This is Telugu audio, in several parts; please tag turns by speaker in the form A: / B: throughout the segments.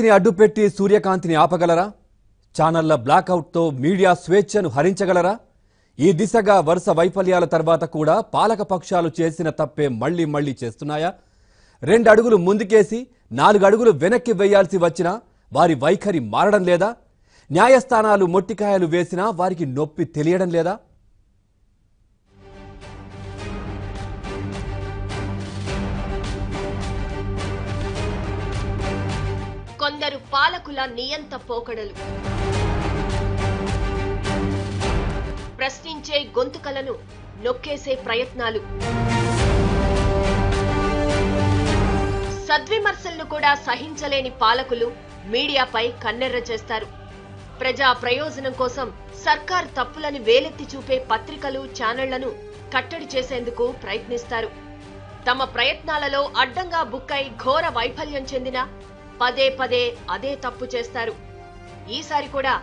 A: శక్తిని అడ్డుపెట్టి సూర్యకాంతిని ఆపగలరా? ఛానళ్ళ బ్లాకౌట్తో మీడియా స్వేచ్ఛను హరించగలరా? ఈ దిశగా వరుస వైఫల్యాల తర్వాత కూడా పాలకపక్షాలు చేసిన తప్పే మళ్ళీ మళ్ళీ చేస్తున్నాయా? రెండు అడుగులు ముందుకేసి నాలుగు అడుగులు వెనక్కి వేయాల్సి వచ్చినా వారి వైఖరి మారడం లేదా? న్యాయస్థానాలు మొట్టికాయలు వేసినా వారికి నొప్పి తెలియడం లేదా?
B: పాలకుల నియంత పోకడలు. ప్రశ్నించే గొంతుకలను నొక్కేసే ప్రయత్నాలు. సద్విమర్శలను కూడా సహించలేని పాలకులు మీడియాపై కన్నెర్ర చేస్తారు. ప్రజా ప్రయోజనం కోసం సర్కార్ తప్పులను వేలెత్తి చూపే పత్రికలు ఛానళ్ళను కట్టడి చేసేందుకు ప్రయత్నిస్తారు. తమ ప్రయత్నాలలో అడ్డంగా బుక్కై ఘోర వైఫల్యం చెందిన పదే పదే అదే తప్పు చేస్తారు. ఈసారి కూడా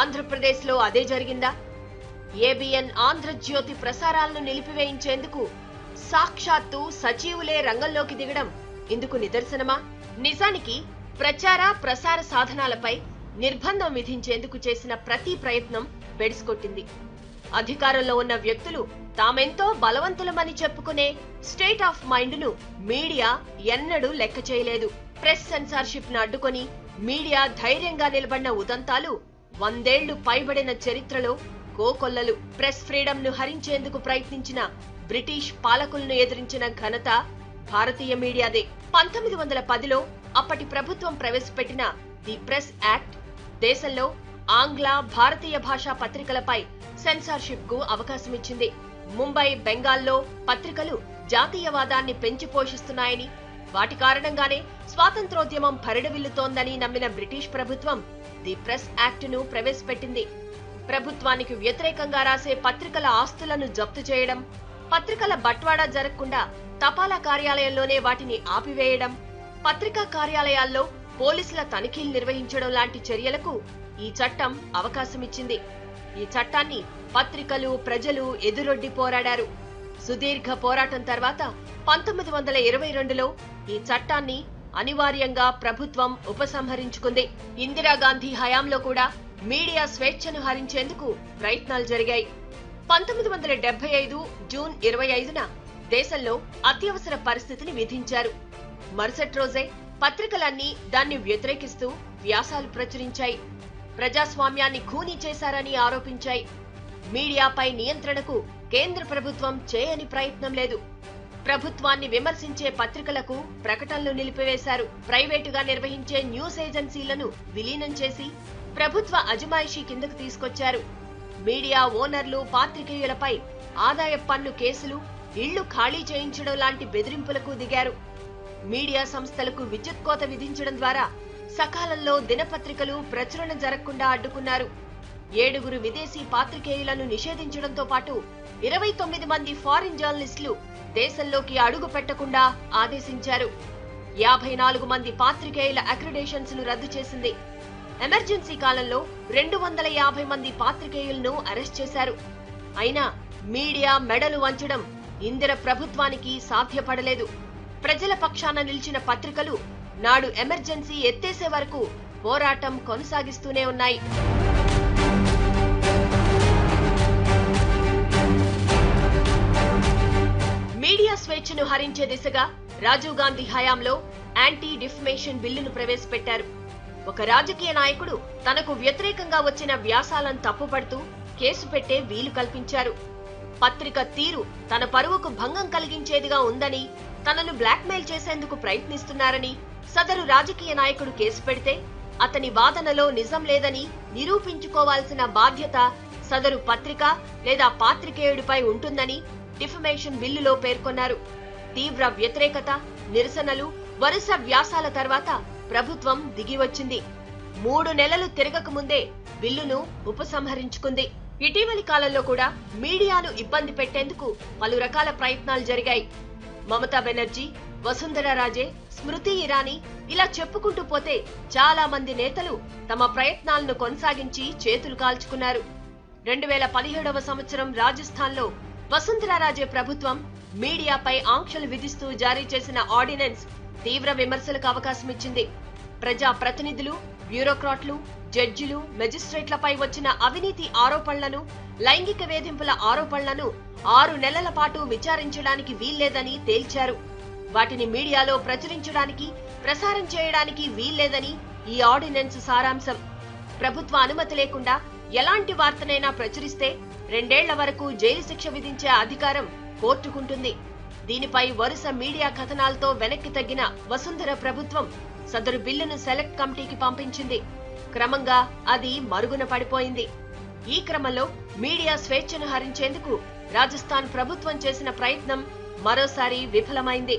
B: ఆంధ్రప్రదేశ్లో అదే జరిగిందా? ఏబిఎన్ ఆంధ్రజ్యోతి ప్రసారాలను నిలిపివేయించేందుకు సాక్షాత్తు సచివులే రంగంలోకి దిగడం ఇందుకు నిదర్శనమా? నిజానికి ప్రచార ప్రసార సాధనాలపై నిర్బంధం విధించేందుకు చేసిన ప్రతి ప్రయత్నం బెడిసికొట్టింది. అధికారంలో ఉన్న వ్యక్తులు తామెంతో బలవంతులమని చెప్పుకునే స్టేట్ ఆఫ్ మైండ్ను మీడియా ఎన్నడూ లెక్క చేయలేదు ప్రెస్ సెన్సార్షిప్ను అడ్డుకొని మీడియా ధైర్యంగా నిలబడిన ఉదంతాలు వందేళ్ళు పైబడిన చరిత్రలో కోకొల్లలు ప్రెస్ ఫ్రీడమ్ను హరించేందుకు ప్రయత్నించిన బ్రిటిష్ పాలకులను ఎదిరించిన ఘనత భారతీయ మీడియాదే. పంతొమ్మిది వందల పదిలో అప్పటి ప్రభుత్వం ప్రవేశపెట్టిన ది ప్రెస్ యాక్ట్ దేశంలో ఆంగ్ల భారతీయ భాషా పత్రికలపై సెన్సార్షిప్కు అవకాశమిచ్చింది. ముంబై బెంగాల్లో పత్రికలు జాతీయవాదాన్ని పెంచి పోషిస్తున్నాయని వాటి కారణంగానే స్వాతంత్రోద్యమం పరిడవిల్లుతోందని నమ్మిన బ్రిటిష్ ప్రభుత్వం ది ప్రెస్ యాక్ట్ను ప్రవేశపెట్టింది. ప్రభుత్వానికి వ్యతిరేకంగా రాసే పత్రికల ఆస్తులను జప్తు చేయడం పత్రికల బట్వాడా జరగకుండా తపాలా కార్యాలయంలోనే వాటిని ఆపివేయడం పత్రికా కార్యాలయాల్లో పోలీసుల తనిఖీలు నిర్వహించడం లాంటి చర్యలకు ఈ చట్టం అవకాశమిచ్చింది. ఈ చట్టాన్ని పత్రికలు ప్రజలు ఎదురొడ్డి పోరాడారు. సుదీర్ఘ పోరాటం తర్వాత పంతొమ్మిది వందల ఇరవై రెండులో ఈ చట్టాన్ని అనివార్యంగా ప్రభుత్వం ఉపసంహరించుకుంది. ఇందిరాగాంధీ హయాంలో కూడా మీడియా స్వేచ్ఛను హరించేందుకు ప్రయత్నాలు జరిగాయి. పంతొమ్మిది వందల డెబ్బై ఐదు జూన్ ఇరవై ఐదున దేశంలో అత్యవసర పరిస్థితిని విధించారు. మరుసటి రోజే పత్రికలన్నీ దాన్ని వ్యతిరేకిస్తూ వ్యాసాలు ప్రచురించాయి. ప్రజాస్వామ్యాన్ని ఖూనీ చేశారని ఆరోపించాయి. మీడియాపై నియంత్రణకు కేంద్ర ప్రభుత్వం చేయని ప్రయత్నం లేదు. ప్రభుత్వాన్ని విమర్శించే పత్రికలకు ప్రకటనలు నిలిపివేశారు. ప్రైవేటుగా నిర్వహించే న్యూస్ ఏజెన్సీలను విలీనం చేసి ప్రభుత్వ అజమాయిషీ కిందకు తీసుకొచ్చారు. మీడియా ఓనర్లు పాత్రికేయులపై ఆదాయ పన్ను కేసులు ఇళ్ళు ఖాళీ చేయించడం లాంటి బెదిరింపులకు దిగారు. మీడియా సంస్థలకు విద్యుత్ కోత విధించడం ద్వారా సకాలంలో దినపత్రికలు ప్రచురణ జరగకుండా అడ్డుకున్నారు. ఏడుగురు విదేశీ పాత్రికేయులను నిషేధించడంతో పాటు ఇరవై తొమ్మిది మంది ఫారిన్ జర్నలిస్టులు దేశంలోకి అడుగు పెట్టకుండా ఆదేశించారు. యాభై నాలుగు మంది పాత్రికేయుల అక్రిడేషన్స్ను రద్దు చేసింది. ఎమర్జెన్సీ కాలంలో రెండు వందల యాభై మంది పాత్రికేయులను అరెస్ట్ చేశారు. అయినా మీడియా మెడలు వంచడం ఇందిర ప్రభుత్వానికి సాధ్యపడలేదు. ప్రజల పక్షాన నిలిచిన పత్రికలు నాడు ఎమర్జెన్సీ ఎత్తేసే వరకు పోరాటం కొనసాగిస్తూనే ఉన్నాయి. మీడియా హరించే దిశగా రాజీవ్ గాంధీ హయాంలో యాంటీ డిఫమేషన్ బిల్లును ప్రవేశపెట్టారు. ఒక రాజకీయ నాయకుడు తనకు వ్యతిరేకంగా వచ్చిన వ్యాసాలను తప్పుపడుతూ కేసు పెట్టే వీలు కల్పించారు. పత్రిక తీరు తన పరువుకు భంగం కలిగించేదిగా ఉందని తనను బ్లాక్మెయిల్ చేసేందుకు ప్రయత్నిస్తున్నారని సదరు రాజకీయ నాయకుడు కేసు పెడితే అతని వాదనలో నిజం లేదని నిరూపించుకోవాల్సిన బాధ్యత సదరు పత్రిక లేదా పాత్రికేయుడిపై ఉంటుందని డిఫమేషన్ బిల్లులో పేర్కొన్నారు. తీవ్ర వ్యతిరేకత నిరసనలు వరుస వ్యాసాల తర్వాత ప్రభుత్వం దిగివచ్చింది. మూడు నెలలు తిరగక ముందే బిల్లును ఉపసంహరించుకుంది. ఇటీవలి కాలంలో కూడా మీడియాను ఇబ్బంది పెట్టేందుకు పలు రకాల ప్రయత్నాలు జరిగాయి. మమతా బెనర్జీ వసుంధర రాజే స్మృతి ఇరానీ ఇలా చెప్పుకుంటూ పోతే చాలా మంది నేతలు తమ ప్రయత్నాలను కొనసాగించి చేతులు కాల్చుకున్నారు. రెండు వేల పదిహేడవ సంవత్సరం రాజస్థాన్లో వసుంధర రాజే ప్రభుత్వం మీడియాపై ఆంక్షలు విధిస్తూ జారీ చేసిన ఆర్డినెన్స్ తీవ్ర విమర్శలకు అవకాశం ఇచ్చింది. ప్రజా ప్రతినిధులు బ్యూరోక్రాట్లు జడ్జిలు మెజిస్ట్రేట్లపై వచ్చిన అవినీతి ఆరోపణలను లైంగిక వేధింపుల ఆరోపణలను ఆరు నెలల పాటు విచారించడానికి వీల్లేదని తేల్చారు. వాటిని మీడియాలో ప్రచురించడానికి ప్రసారం చేయడానికి వీల్లేదని ఈ ఆర్డినెన్స్ సారాంశం. ప్రభుత్వ అనుమతి లేకుండా ఎలాంటి వార్తనైనా ప్రచురిస్తే రెండేళ్ళ వరకు జైలు శిక్ష విధించే అధికారం కోర్టుకుంటుంది. దీనిపై వరుస మీడియా కథనాలతో వెనక్కి తగ్గిన వసుంధర ప్రభుత్వం సదరు బిల్లును సెలెక్ట్ కమిటీకి పంపించింది. క్రమంగా అది మరుగున పడిపోయింది. ఈ క్రమంలో మీడియా స్వేచ్ఛను హరించేందుకు రాజస్థాన్ ప్రభుత్వం చేసిన ప్రయత్నం మరోసారి విఫలమైంది.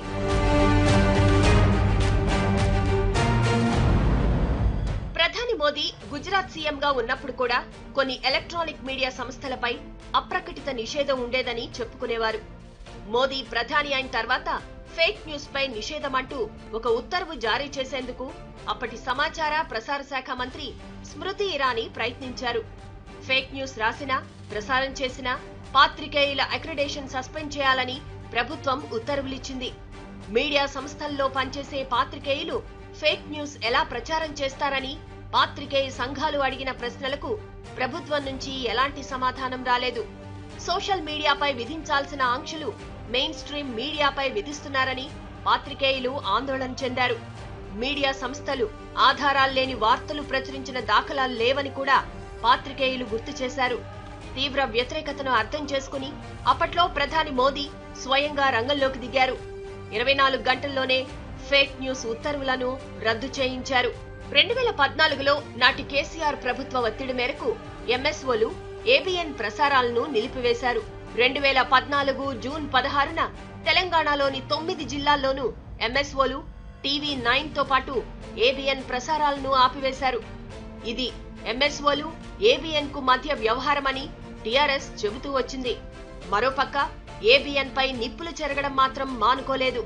B: మోదీ గుజరాత్ సీఎంగా ఉన్నప్పుడు కూడా కొన్ని ఎలక్ట్రానిక్ మీడియా సంస్థలపై అప్రకటిత నిషేధం ఉండేదని చెప్పుకునేవారు. మోదీ ప్రధాని అయిన తర్వాత ఫేక్ న్యూస్ పై నిషేధం అంటూ ఒక ఉత్తర్వు జారీ చేసేందుకు అప్పటి సమాచార ప్రసార శాఖ మంత్రి స్మృతి ఇరానీ ప్రయత్నించారు. ఫేక్ న్యూస్ రాసినా ప్రసారం చేసినా పాత్రికేయుల అక్రిడేషన్ సస్పెండ్ చేయాలని ప్రభుత్వం ఉత్తర్వులిచ్చింది. మీడియా సంస్థల్లో పనిచేసే పాత్రికేయులు ఫేక్ న్యూస్ ఎలా ప్రచారం చేస్తారని పాత్రికేయ సంఘాలు అడిగిన ప్రశ్నలకు ప్రభుత్వం నుంచి ఎలాంటి సమాధానం రాలేదు. సోషల్ మీడియాపై విధించాల్సిన ఆంక్షలు మెయిన్ స్ట్రీమ్ మీడియాపై విధిస్తున్నారని పాత్రికేయులు ఆందోళన చెందారు. మీడియా సంస్థలు ఆధారాలు లేని వార్తలు ప్రచురించిన దాఖలాలు లేవని కూడా పాత్రికేయులు గుర్తు చేశారు. తీవ్ర వ్యతిరేకతను అర్థం చేసుకుని అప్పట్లో ప్రధాని మోదీ స్వయంగా రంగంలోకి దిగారు. ఇరవై నాలుగు గంటల్లోనే ఫేక్ న్యూస్ ఉత్తర్వులను రద్దు చేయించారు. రెండు వేల పద్నాలుగులో నాటి కేసీఆర్ ప్రభుత్వ ఒత్తిడి మేరకు ఎంఎస్ఓలు ఏబిఎన్ ప్రసారాలను నిలిపివేశారు. రెండు వేల పద్నాలుగు జూన్ పదహారున తెలంగాణలోని తొమ్మిది జిల్లాల్లోనూ ఎంఎస్ఓలు టీవీ నైన్తో పాటు ఏబిఎన్ ప్రసారాలను ఆపివేశారు. ఇది ఎంఎస్ఓలు ఏబిఎన్కు మధ్య వ్యవహారమని టిఆర్ఎస్ చెబుతూ వచ్చింది. మరోపక్క ఏబిఎన్ పై నిప్పులు చెరగడం మాత్రం మానుకోలేదు.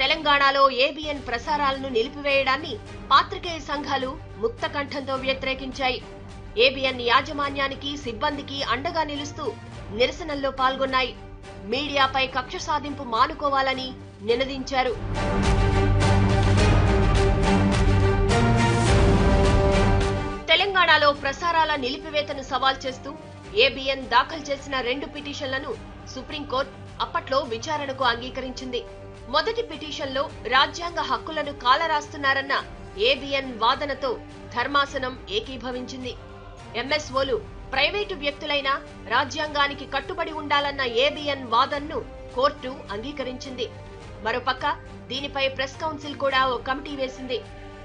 B: తెలంగాణలో ఏబిఎన్ ప్రసారాలను నిలిపివేయడాన్ని పాత్రికేయ సంఘాలు ముక్త కంఠంతో వ్యతిరేకించాయి ఏబిఎన్ యాజమాన్యానికి సిబ్బందికి అండగా నిలుస్తూ నిరసనల్లో పాల్గొన్నాయి. మీడియాపై కక్ష సాధింపు మానుకోవాలని నినదించారు. తెలంగాణలో ప్రసారాల నిలిపివేతను సవాల్ చేస్తూ ఏబిఎన్ దాఖలు చేసిన రెండు పిటిషన్లను సుప్రీంకోర్టు అప్పట్లో విచారణకు అంగీకరించింది. మొదటి పిటిషన్లో రాజ్యాంగ హక్కులను కాలరాస్తున్నారన్న ఏబిఎన్ వాదనతో ధర్మాసనం ఏకీభవించింది. ఎంఎస్ఓలు ప్రైవేటు వ్యక్తులైనా రాజ్యాంగానికి కట్టుబడి ఉండాలన్న ఏబిఎన్ వాదన్ను కోర్టు అంగీకరించింది. మరోపక్క దీనిపై ప్రెస్ కౌన్సిల్ కూడా ఓ కమిటీ వేసింది.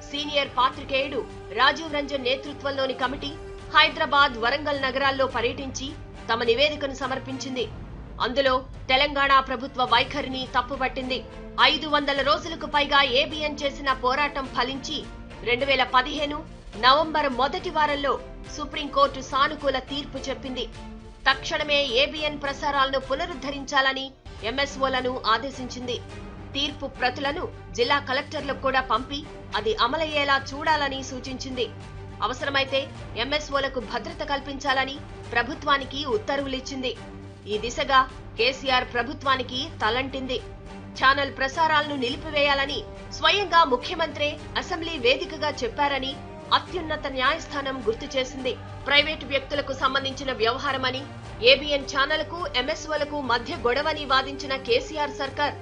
B: సీనియర్ పాత్రికేయుడు రాజీవ్ రంజన్ నేతృత్వంలోని కమిటీ హైదరాబాద్ వరంగల్ నగరాల్లో పర్యటించి తమ నివేదికను సమర్పించింది. అందులో తెలంగాణ ప్రభుత్వ వైఖరిని తప్పుపట్టింది. ఐదు వందల రోజులకు పైగా ఏబిఎన్ చేసిన పోరాటం ఫలించి రెండు వేల పదిహేను నవంబర్ మొదటి వారంలో సుప్రీంకోర్టు సానుకూల తీర్పు చెప్పింది. తక్షణమే ఏబిఎన్ ప్రసారాలను పునరుద్ధరించాలని ఎంఎస్ఓలను ఆదేశించింది. తీర్పు ప్రతులను జిల్లా కలెక్టర్లకు కూడా పంపి అది అమలయ్యేలా చూడాలని సూచించింది. అవసరమైతే ఎంఎస్ఓలకు భద్రత కల్పించాలని ప్రభుత్వానికి ఉత్తర్వులిచ్చింది. ఈ దిశగా కేసీఆర్ ప్రభుత్వానికి తలంటింది. ఛానల్ ప్రసారాలను నిలిపివేయాలని స్వయంగా ముఖ్యమంత్రే అసెంబ్లీ వేదికగా చెప్పారని అత్యున్నత న్యాయస్థానం గుర్తు చేసింది. ప్రైవేటు వ్యక్తులకు సంబంధించిన వ్యవహారమని ఏబిఎన్ ఛానల్కు ఎంఎస్ఓలకు మధ్య గొడవని వాదించిన కేసీఆర్ సర్కార్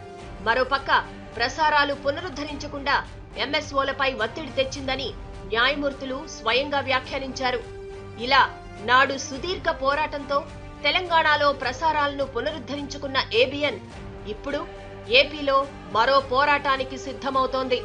B: మరోపక్క ప్రసారాలు పునరుద్ధరించకుండా ఎంఎస్ఓలపై ఒత్తిడి తెచ్చిందని న్యాయమూర్తులు స్వయంగా వ్యాఖ్యానించారు. ఇలా నాడు సుదీర్ఘ పోరాటంతో తెలంగాణలో ప్రసారాలను పునరుద్ధరించుకున్న ఏబిఎన్ ఇప్పుడు ఏపీలో మరో పోరాటానికి సిద్ధమవుతోంది.